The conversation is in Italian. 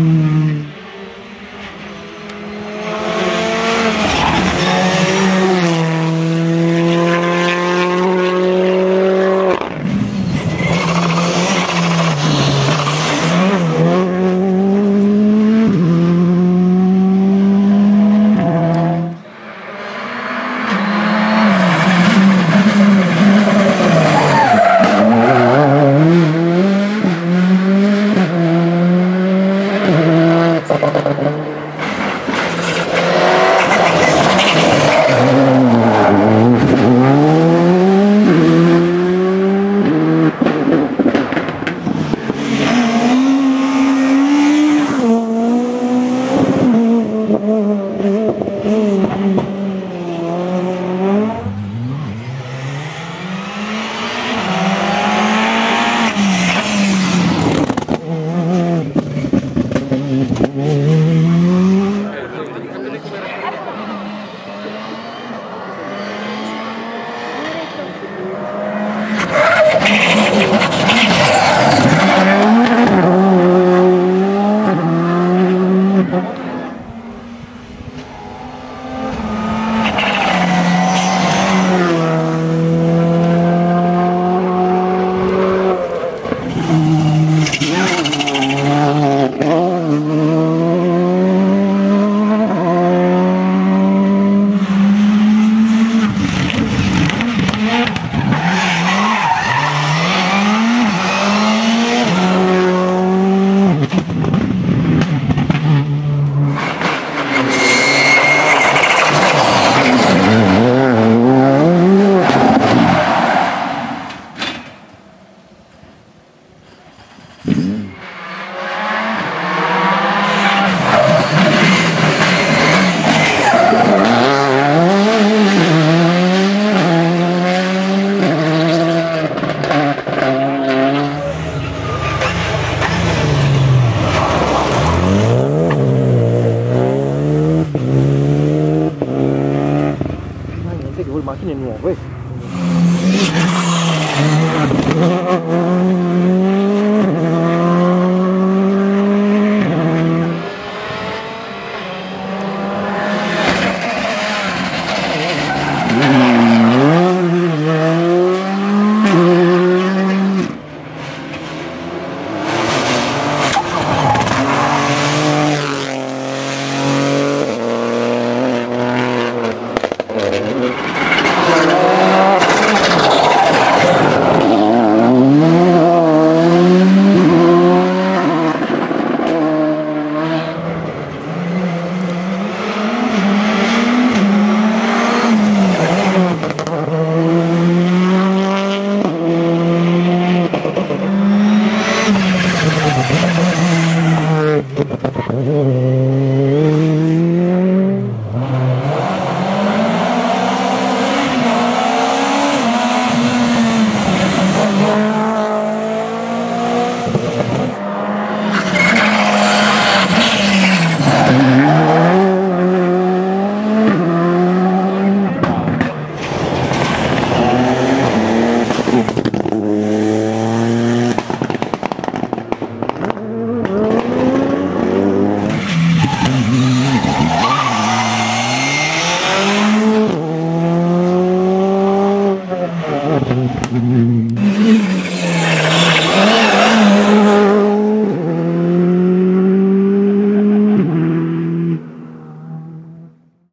Mm-hmm. Macchine nuove